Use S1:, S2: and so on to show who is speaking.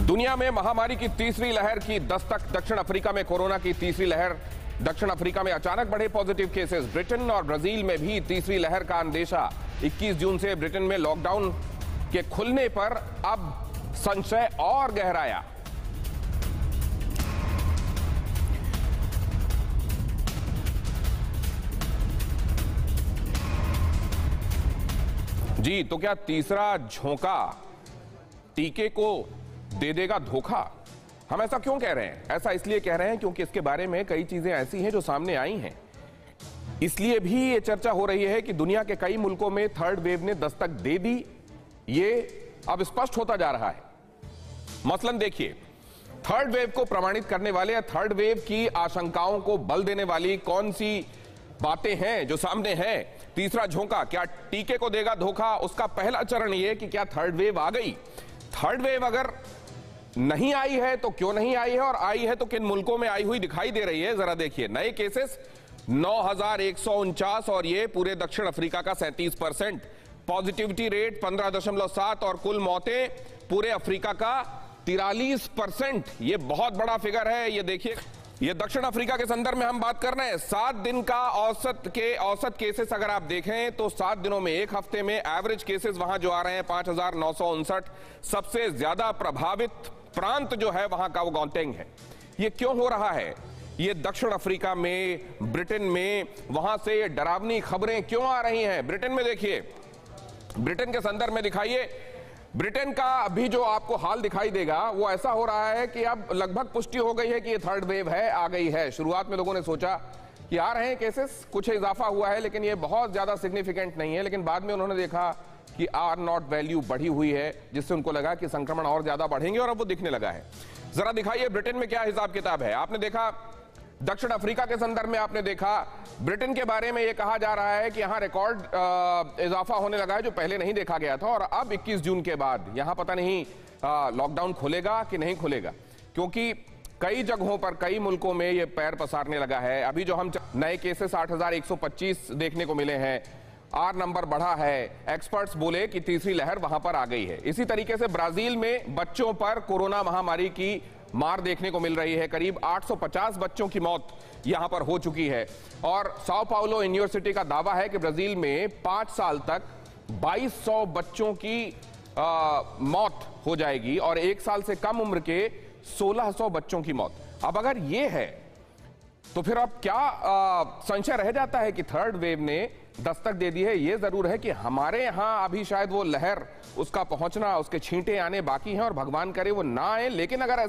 S1: दुनिया में महामारी की तीसरी लहर की दस्तक दक्षिण अफ्रीका में कोरोना की तीसरी लहर। दक्षिण अफ्रीका में अचानक बढ़े पॉजिटिव केसेस। ब्रिटेन और ब्राज़ील में भी तीसरी लहर का अंदेशा। 21 जून से ब्रिटेन में लॉकडाउन के खुलने पर अब संशय और गहराया। जी तो क्या तीसरा झोंका टीके को दे देगा धोखा। हम ऐसा क्यों कह रहे हैं? ऐसा इसलिए कह रहे हैं क्योंकि इसके बारे में कई चीज़ें ऐसी हैं जो सामने आई हैं। इसलिए भी ये चर्चा हो रही है कि दुनिया के कई मुल्कों में थर्ड वेव ने दस्तक दे दी। ये अब स्पष्ट होता जा रहा है। मसलन देखिए थर्ड वेव को प्रमाणित करने वाले या थर्ड वेव की आशंकाओं को बल देने वाली कौन सी बातें हैं जो सामने हैं? तीसरा झोंका, क्या टीके को देगा धोखा? उसका पहला चरण यह कि क्या थर्ड वेव आ गई? थर्ड वेव अगर नहीं आई है तो क्यों नहीं आई है और आई है तो किन मुल्कों में आई हुई दिखाई दे रही है? जरा देखिए, नए केसेस नौ हज़ार एक सौ उनचास और ये पूरे दक्षिण अफ्रीका का सैंतीस परसेंट। पॉजिटिविटी रेट पंद्रह दशमलव सात और कुल मौतें पूरे अफ्रीका का तिरालीस परसेंट। ये बहुत बड़ा फिगर है, ये देखिए। ये दक्षिण अफ्रीका के संदर्भ में हम बात कर रहे हैं। सात दिन का औसत के, औसत केसेस अगर आप देखें तो सात दिनों में, एक हफ़्ते में एवरेज केसेस वहाँ जो आ रहे हैं, पाँच हज़ार नौ सौ उनसठ। सबसे ज़्यादा प्रभावित प्रांत जो है वहाँ का वो गौतेंग है। ये क्यों हो रहा है? ये दक्षिण अफ्रीका में, ब्रिटेन में, वहाँ से डरावनी खबरें क्यों आ रही हैं? ब्रिटेन में देखिए। ब्रिटेन के संदर्भ में दिखाइए। ब्रिटेन का अभी जो आपको हाल दिखाई देगा, वो ऐसा हो रहा है कि अब लगभग पुष्टि हो गई है कि ये थर्ड वेव है, आ गई है। शुरुआत में लोगों ने सोचा कि आ रहे हैं केसेस, कुछ इजाफा हुआ है, लेकिन ये बहुत ज़्यादा सिग्निफिकेंट नहीं है, लेकिन बाद में उन्होंने देखा कि आर नॉट वैल्यू बढ़ी हुई है, जिससे उनको लगा कि संक्रमण और ज़्यादा बढ़ेंगे और अब वो दिखने लगा है। जरा दिखाइए ब्रिटेन में क्या हिसाब किताब है। आपने देखा, दक्षिण अफ्रीका के संदर्भ में आपने देखा, ब्रिटेन के बारे में यह कहा जा रहा है कि यहाँ रिकॉर्ड इजाफा होने लगा है, जो पहले नहीं देखा गया था, और अब 21 जून के बाद यहाँ पता नहीं लॉकडाउन खुलेगा कि नहीं खुलेगा। क्योंकि कई जगहों पर, कई मुल्कों में यह पैर पसारने लगा है। अभी जो हम नए केसेस आठ देखने को मिले हैं आर नंबर बढ़ा है। एक्सपर्ट्स बोले कि तीसरी लहर वहाँ पर आ गई है। इसी तरीके से ब्राज़ील में बच्चों पर कोरोना महामारी की मार देखने को मिल रही है। करीब 850 बच्चों की मौत यहाँ पर हो चुकी है। और साओ पाउलो यूनिवर्सिटी का दावा है कि ब्राज़ील में पाँच साल तक 2200 बच्चों की आ, मौत हो जाएगी और एक साल से कम उम्र के 1600 बच्चों की मौत। अब अगर ये है तो फिर अब क्या संशय रह जाता है कि थर्ड वेव ने दस्तक दे दी है? ये ज़रूर है कि हमारे यहाँ अभी शायद वो लहर उसका पहुँचना, उसके छींटे आने बाकी हैं और भगवान करे वो ना आए, लेकिन अगर ऐसा